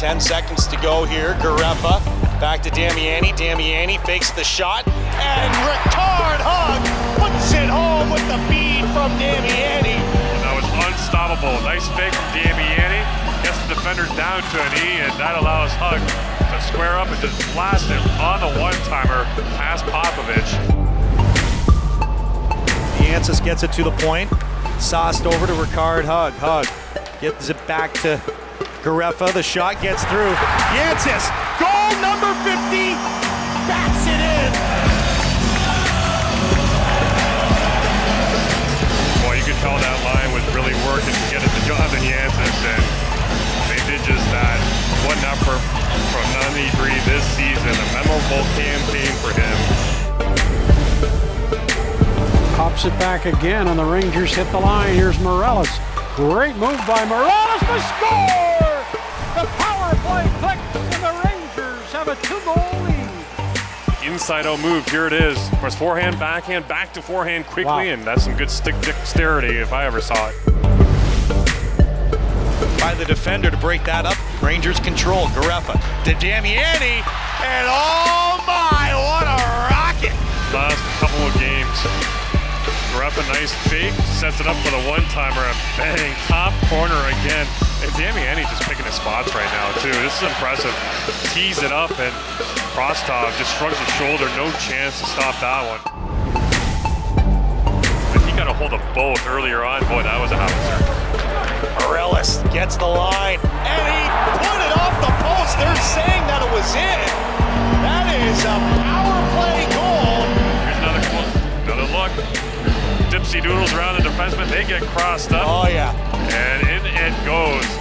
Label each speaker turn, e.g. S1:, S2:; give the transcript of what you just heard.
S1: 10 seconds to go here. Garreffa back to Damiani. Damiani fakes the shot, and Rickard Hugg puts it home with the feed from Damiani.
S2: That was unstoppable. Nice fake from Damiani. Gets the defenders down to an E, and that allows Hugg to square up and just blast it on the one-timer past Popovich.
S3: Yantsis gets it to the point. Sauced over to Rickard Hugg. Hugg gets it back to Garreffa. The shot gets through. Yantsis, goal number 50, bats it in.
S2: Well, you could tell that line was really working to get it to Jonathan Yantsis, and they did just that. One number from 93 this season, a memorable campaign for him.
S4: Pops it back again, and the Rangers hit the line. Here's Meireles. Great move by Meireles to score! A two-goal lead.
S2: Inside out move, here it is. Of course, forehand, backhand, back to forehand quickly,
S4: Wow.
S2: and that's some good stick dexterity if I ever saw it.
S3: By the defender to break that up. Rangers control. Garreffa to Damiani. And oh my,
S2: Garreffa, nice fake, sets it up for the one-timer, and bang, top corner again. And Damiani just picking his spots right now, too. This is impressive. Tees it up, and Rostov just shrugs his shoulder. No chance to stop that one. But he got a hold of both earlier on. Boy, that was a howitzer.
S3: Meireles gets the line.
S1: And he put it off the post. They're saying that it was in. That is a
S2: dipsy doodles around the defenseman. They get crossed up.
S3: Oh, yeah.
S2: And in it goes.